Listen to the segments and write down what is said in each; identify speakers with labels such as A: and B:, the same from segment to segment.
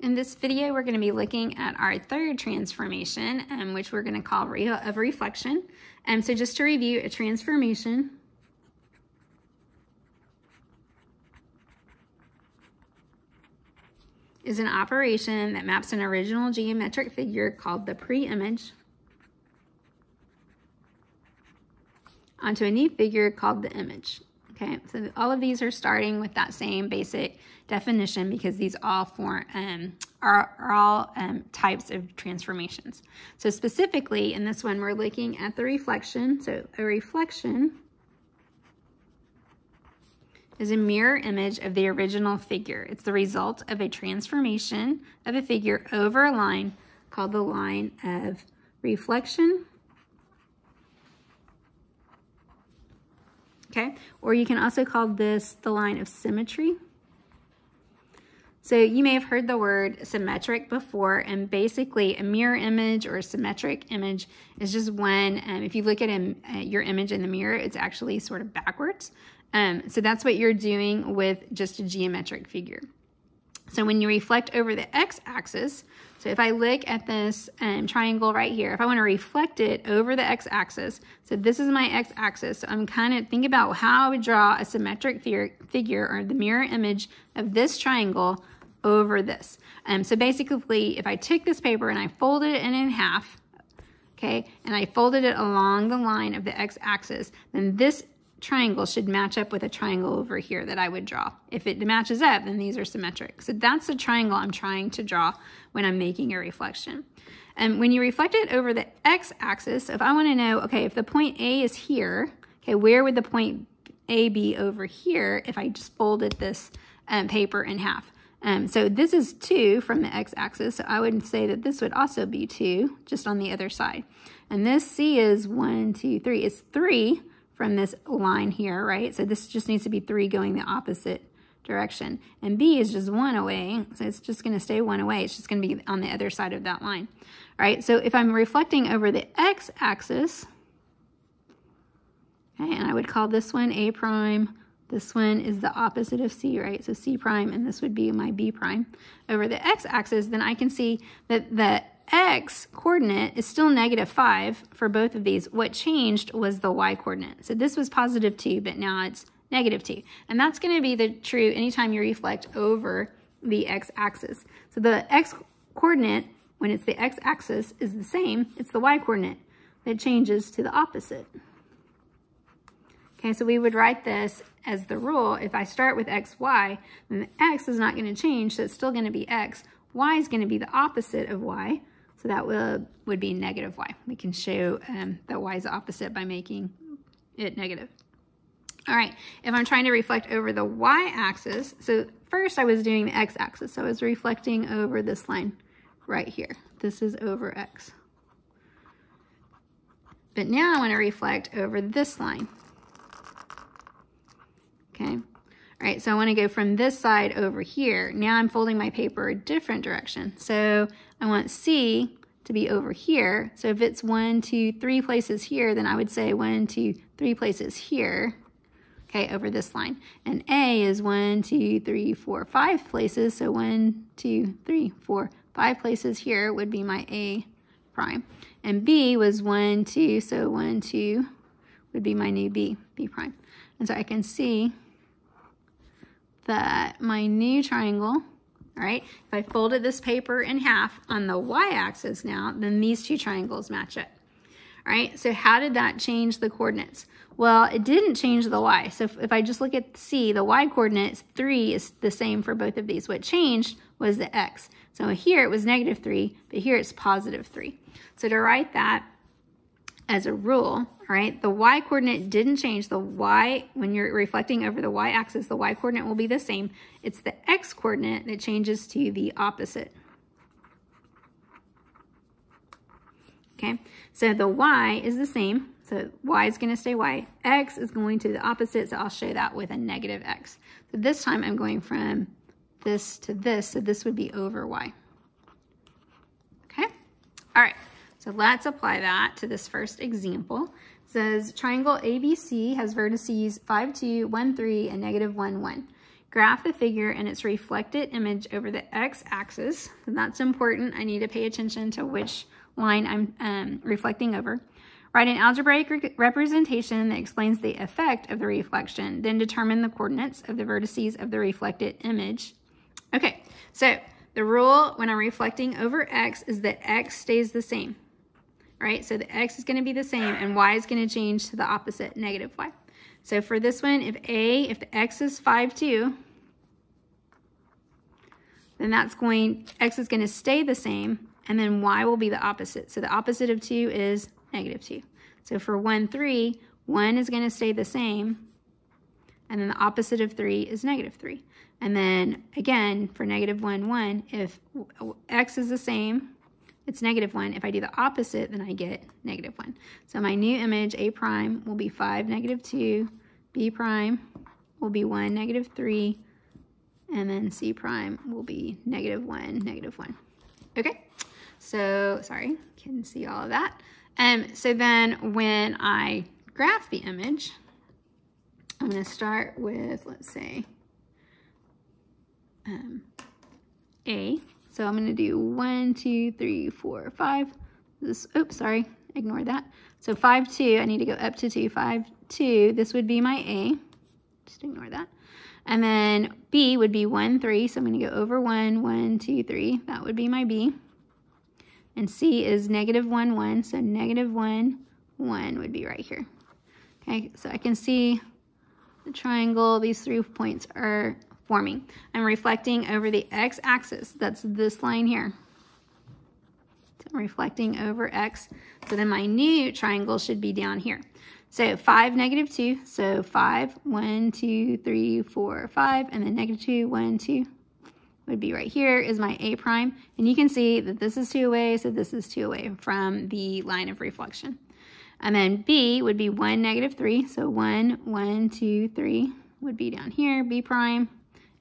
A: In this video, we're going to be looking at our third transformation, um, which we're going to call re of reflection. Um, so just to review, a transformation is an operation that maps an original geometric figure called the pre-image onto a new figure called the image. Okay, so all of these are starting with that same basic definition because these all form um, are, are all um, types of transformations. So specifically in this one, we're looking at the reflection. So a reflection is a mirror image of the original figure. It's the result of a transformation of a figure over a line called the line of reflection okay? Or you can also call this the line of symmetry. So you may have heard the word symmetric before, and basically a mirror image or a symmetric image is just when, um, if you look at a, uh, your image in the mirror, it's actually sort of backwards. Um, so that's what you're doing with just a geometric figure. So when you reflect over the x-axis, so if I look at this um, triangle right here, if I want to reflect it over the x-axis, so this is my x-axis, so I'm kind of thinking about how I would draw a symmetric figure or the mirror image of this triangle over this. Um, so basically, if I took this paper and I folded it in half, okay, and I folded it along the line of the x-axis, then this triangle should match up with a triangle over here that I would draw. If it matches up, then these are symmetric. So that's the triangle I'm trying to draw when I'm making a reflection. And when you reflect it over the x-axis, if I want to know, okay, if the point A is here, okay, where would the point A be over here if I just folded this um, paper in half? Um, so this is 2 from the x-axis, so I would say that this would also be 2, just on the other side. And this C is 1, 2, 3. It's 3 from this line here, right? So this just needs to be 3 going the opposite direction. And B is just 1 away, so it's just going to stay 1 away. It's just going to be on the other side of that line. right? so if I'm reflecting over the x-axis, okay, and I would call this one A prime, this one is the opposite of C, right? So C prime, and this would be my B prime. Over the x-axis, then I can see that the x coordinate is still negative 5 for both of these. What changed was the y coordinate. So this was positive 2, but now it's negative 2. And that's going to be the true anytime you reflect over the x-axis. So the x coordinate, when it's the x-axis, is the same. It's the y coordinate that changes to the opposite. Okay, so we would write this as the rule. If I start with x, y, then the x is not going to change, so it's still going to be x. y is going to be the opposite of y, so that will, would be negative y. We can show um, that y is opposite by making it negative. All right, if I'm trying to reflect over the y-axis, so first I was doing the x-axis, so I was reflecting over this line right here. This is over x. But now I want to reflect over this line. Okay, all right, so I want to go from this side over here. Now I'm folding my paper a different direction. So I want C to be over here. So if it's one, two, three places here, then I would say one, two, three places here, okay, over this line. And A is one, two, three, four, five places. So one, two, three, four, five places here would be my A prime. And B was one, two, so one, two would be my new B, B prime. And so I can see that my new triangle all right, if I folded this paper in half on the y-axis now, then these two triangles match it. All right, so how did that change the coordinates? Well, it didn't change the y. So if, if I just look at C, the y coordinates 3 is the same for both of these. What changed was the x. So here it was negative 3, but here it's positive 3. So to write that, as a rule, all right, the y coordinate didn't change. The y, when you're reflecting over the y axis, the y coordinate will be the same. It's the x coordinate that changes to the opposite. Okay, so the y is the same. So y is going to stay y. x is going to the opposite, so I'll show that with a negative x. So this time I'm going from this to this, so this would be over y. Okay, all right. So let's apply that to this first example. It says triangle ABC has vertices 5, 2, 1, 3, and negative 1, 1. graph the figure and its reflected image over the x-axis. That's important. I need to pay attention to which line I'm um, reflecting over. Write an algebraic re representation that explains the effect of the reflection. Then determine the coordinates of the vertices of the reflected image. Okay, so the rule when I'm reflecting over x is that x stays the same. Right, so the x is going to be the same and y is going to change to the opposite, negative y. So for this one, if a, if the x is 5, 2, then that's going, x is going to stay the same, and then y will be the opposite. So the opposite of 2 is negative 2. So for 1, 3, 1 is going to stay the same, and then the opposite of 3 is negative 3. And then again, for negative 1, 1, if x is the same, it's negative 1. If I do the opposite, then I get negative 1. So my new image, A prime, will be 5, negative 2. B prime will be 1, negative 3. And then C prime will be negative 1, negative 1. Okay, so sorry, can see all of that. Um, so then when I graph the image, I'm going to start with, let's say, um, A. So I'm to do one, two, three, four, five. This, oops, sorry, ignore that. So 5, 2, I need to go up to two, five, two. this would be my A. Just ignore that. And then B would be 1, 3. So I'm to go over 1, 1, 2, 3. That would be my B. And C is negative 1, 1. So negative 1, 1 would be right here. Okay, so I can see the triangle. These three points are forming. I'm reflecting over the x-axis. That's this line here. So I'm reflecting over x. So then my new triangle should be down here. So 5, negative 2. So 5, 1, 2, 3, 4, 5. And then negative 2, 1, 2 would be right here is my A prime. And you can see that this is 2 away, so this is 2 away from the line of reflection. And then B would be 1, negative 3. So 1, 1, 2, 3 would be down here, B prime.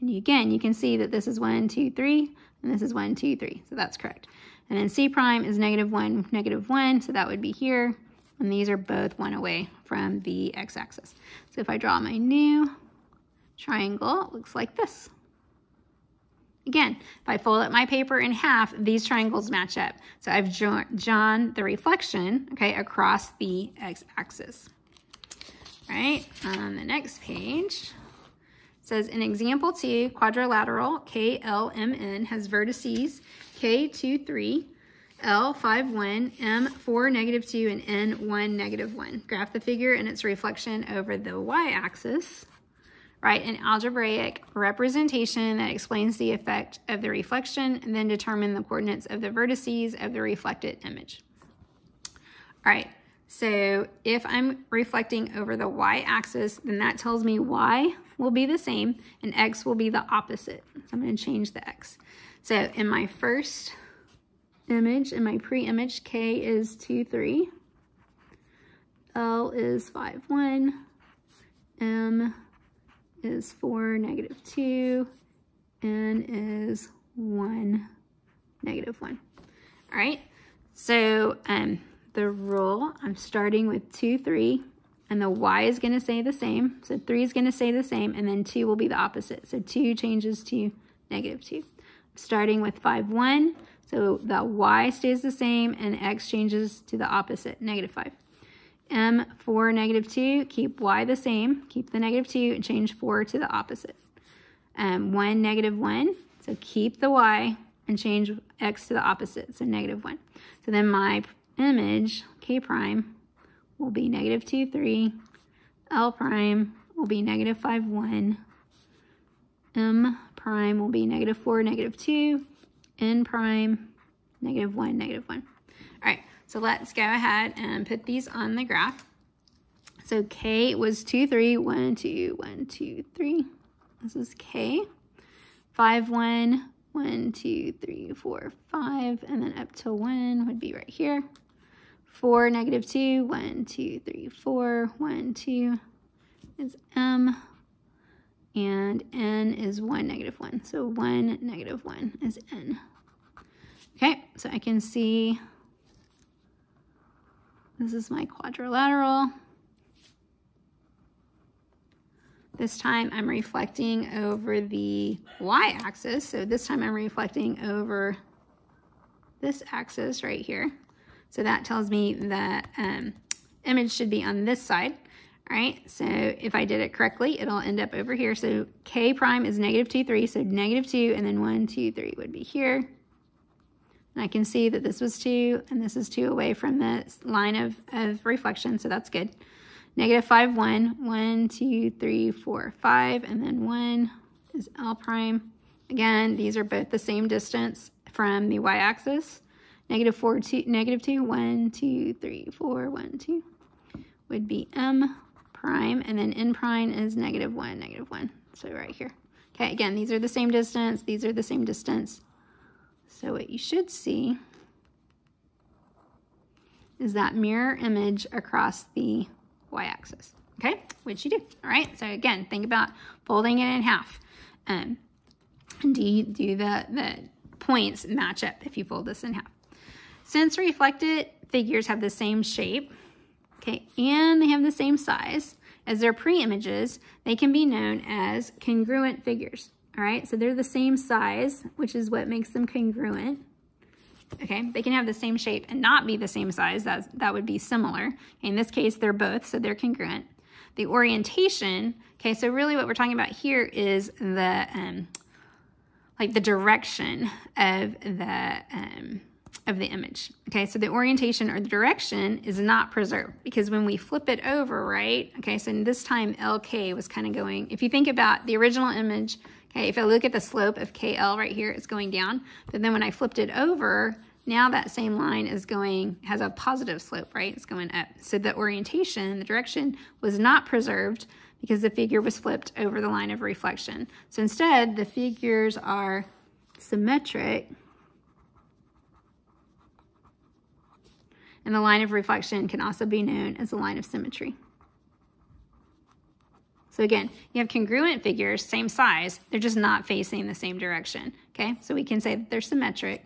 A: And again, you can see that this is 1, 2, 3, and this is 1, 2, 3. So that's correct. And then C prime is negative 1, negative 1, so that would be here. And these are both 1 away from the x-axis. So if I draw my new triangle, it looks like this. Again, if I fold up my paper in half, these triangles match up. So I've drawn the reflection, okay, across the x-axis. Right, on the next page, says in example two, quadrilateral KLMN has vertices K2, 3, L, 5, 1, M, 4, negative 2, and N, 1, negative 1. Graph the figure and its reflection over the y-axis. Write an algebraic representation that explains the effect of the reflection, and then determine the coordinates of the vertices of the reflected image. All right, so if I'm reflecting over the y-axis, then that tells me y will be the same and x will be the opposite. So I'm going to change the x. So in my first image, in my pre-image, K is 2, 3. L is 5, 1. M is 4, negative 2. N is 1, negative 1. All right, so um, the rule, I'm starting with 2, 3, and the y is going to stay the same. So 3 is going to stay the same, and then 2 will be the opposite. So 2 changes to negative 2 starting with 5, 1. So the y stays the same and x changes to the opposite, negative 5. M, 4, negative 2, keep y the same, keep the negative 2 and change 4 to the opposite. Um, 1, negative 1, so keep the y and change x to the opposite, so negative 1. So then my image, k prime, will be negative 2, 3. L prime will be negative 5, 1. M prime will be negative 4, negative 2, n prime, negative 1, negative 1. All right, so let's go ahead and put these on the graph. So K was 2, 3, 1, 2, 1, 2, 3. This is K. 5, 1, 1, 2, 3, 4, 5, and then up to 1 would be right here. 4, negative 2, 1, 2, 3, 4, 1, 2 is M and n is 1, negative 1. So 1, negative 1 is n. Okay, so I can see this is my quadrilateral. This time I'm reflecting over the y-axis. So this time I'm reflecting over this axis right here. So that tells me that um, image should be on this side. All right, so if I did it correctly, it'll end up over here. So k prime is negative 2, 3, so negative 2, and then 1, 2, 3 would be here. And I can see that this was 2, and this is 2 away from the line of, of reflection, so that's good. Negative 5, 1, 1, 2, 3, 4, 5, and then 1 is L prime. Again, these are both the same distance from the y-axis. Negative 4, 2, negative 2, 1, 2, 3, 4, 1, 2 would be M prime, and then N prime is negative 1, negative 1. So right here. Okay, again, these are the same distance. These are the same distance. So what you should see is that mirror image across the y-axis, okay? Which you do, all right? So again, think about folding it in half. Um, do you do the, the points match up if you fold this in half? Since reflected figures have the same shape, okay, and they have the same size as their pre-images, they can be known as congruent figures, all right? So they're the same size, which is what makes them congruent. Okay, they can have the same shape and not be the same size. That's, that would be similar. In this case, they're both, so they're congruent. The orientation, okay, so really what we're talking about here is the, um, like the direction of the, um, of the image. Okay, so the orientation or the direction is not preserved because when we flip it over, right? Okay, so this time LK was kind of going, if you think about the original image, okay, if I look at the slope of KL right here, it's going down. But then when I flipped it over, now that same line is going, has a positive slope, right? It's going up. So the orientation, the direction was not preserved because the figure was flipped over the line of reflection. So instead, the figures are symmetric and the line of reflection can also be known as the line of symmetry. So again, you have congruent figures, same size, they're just not facing the same direction, okay? So we can say that they're symmetric,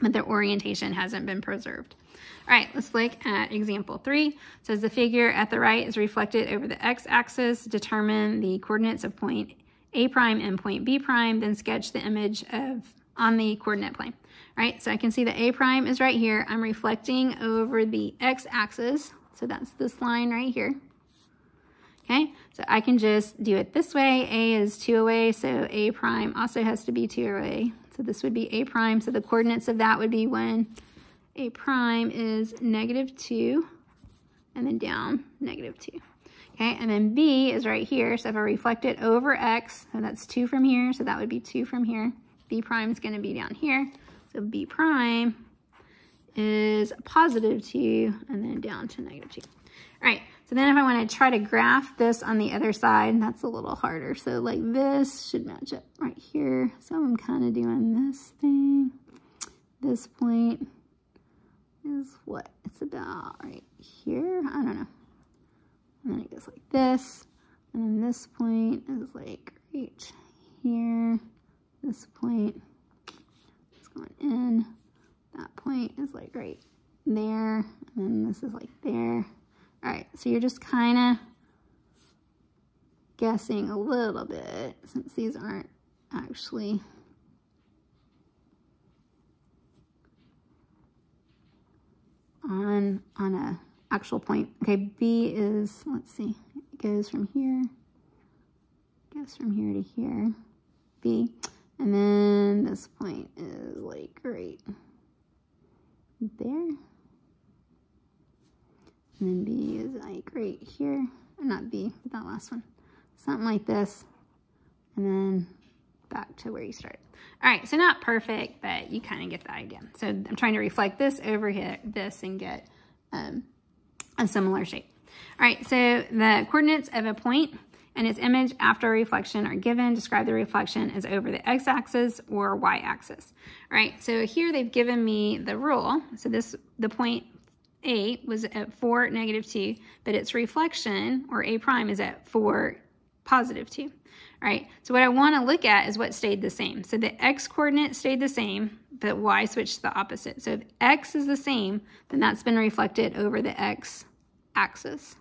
A: but their orientation hasn't been preserved. All right, let's look at example three. It says the figure at the right is reflected over the x-axis. Determine the coordinates of point A prime and point B prime, then sketch the image of on the coordinate plane. Right, so I can see that A prime is right here. I'm reflecting over the x-axis, so that's this line right here. Okay, so I can just do it this way. A is 2 away, so A prime also has to be 2 away. So this would be A prime, so the coordinates of that would be when A prime is negative 2, and then down, negative 2. Okay, and then B is right here, so if I reflect it over X, so that's 2 from here, so that would be 2 from here. B prime is going to be down here, so B prime is positive 2, and then down to negative 2. All right, so then if I want to try to graph this on the other side, that's a little harder. So like this should match up right here. So I'm kind of doing this thing. This point is what it's about right here. I don't know. And then it goes like this. And then this point is like right here. This point going in. That point is like right there. And then this is like there. All right, so you're just kind of guessing a little bit since these aren't actually on on a actual point. Okay, B is, let's see, it goes from here, goes from here to here, B, and then this point is like right there. And then B is like right here. Not B, but that last one. Something like this. And then back to where you started. All right, so not perfect, but you kind of get the idea. So I'm trying to reflect this over here, this, and get um, a similar shape. All right, so the coordinates of a point and its image after reflection are given. Describe the reflection as over the x-axis or y-axis. All right, so here they've given me the rule. So this, the point A was at 4, negative 2, but its reflection, or A prime, is at 4, positive 2. All right, so what I want to look at is what stayed the same. So the x coordinate stayed the same, but y switched to the opposite. So if x is the same, then that's been reflected over the x axis.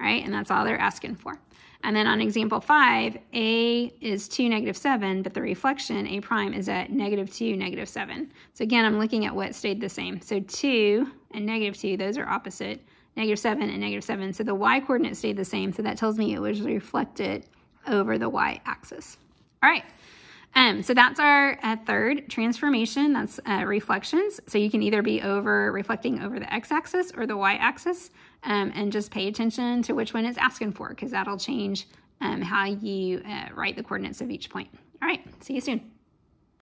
A: Right? And that's all they're asking for. And then on example five, A is 2, negative 7, but the reflection, A prime, is at negative 2, negative 7. So again, I'm looking at what stayed the same. So 2 and negative 2, those are opposite. Negative 7 and negative 7. So the y coordinate stayed the same. So that tells me it was reflected over the y-axis. All right. Um, so that's our uh, third transformation, that's uh, reflections. So you can either be over reflecting over the x-axis or the y-axis um, and just pay attention to which one it's asking for because that'll change um, how you uh, write the coordinates of each point. All right, see you soon.